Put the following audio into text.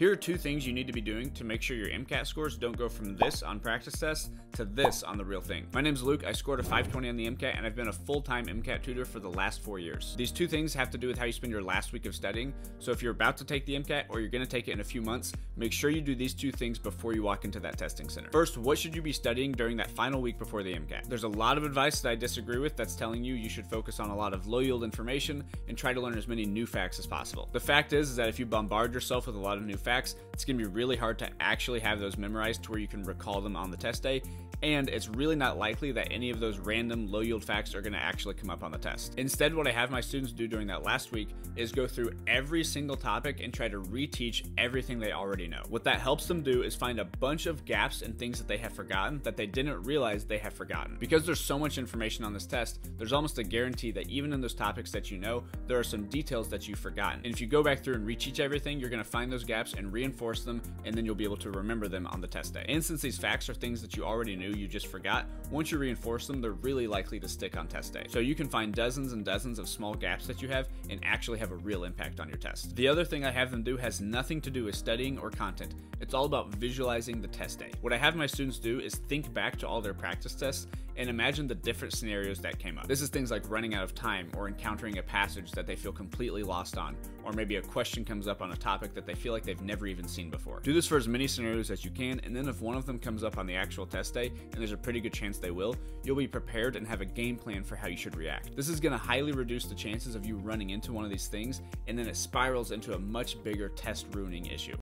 Here are two things you need to be doing to make sure your MCAT scores don't go from this on practice tests to this on the real thing. My name's Luke, I scored a 520 on the MCAT, and I've been a full-time MCAT tutor for the last four years. These two things have to do with how you spend your last week of studying, so if you're about to take the MCAT or you're gonna take it in a few months, make sure you do these two things before you walk into that testing center. First, what should you be studying during that final week before the MCAT? There's a lot of advice that I disagree with that's telling you you should focus on a lot of low yield information and try to learn as many new facts as possible. The fact is, is that if you bombard yourself with a lot of new facts, it's gonna be really hard to actually have those memorized to where you can recall them on the test day and it's really not likely that any of those random low yield facts are going to actually come up on the test. Instead, what I have my students do during that last week is go through every single topic and try to reteach everything they already know. What that helps them do is find a bunch of gaps and things that they have forgotten that they didn't realize they have forgotten. Because there's so much information on this test, there's almost a guarantee that even in those topics that you know, there are some details that you've forgotten. And if you go back through and reteach everything, you're going to find those gaps and reinforce them, and then you'll be able to remember them on the test day. And since these facts are things that you already knew, you just forgot, once you reinforce them, they're really likely to stick on test day. So you can find dozens and dozens of small gaps that you have and actually have a real impact on your test. The other thing I have them do has nothing to do with studying or content. It's all about visualizing the test day. What I have my students do is think back to all their practice tests and imagine the different scenarios that came up. This is things like running out of time or encountering a passage that they feel completely lost on, or maybe a question comes up on a topic that they feel like they've never even seen before. Do this for as many scenarios as you can, and then if one of them comes up on the actual test day, and there's a pretty good chance they will, you'll be prepared and have a game plan for how you should react. This is to highly reduce the chances of you running into one of these things, and then it spirals into a much bigger test ruining issue.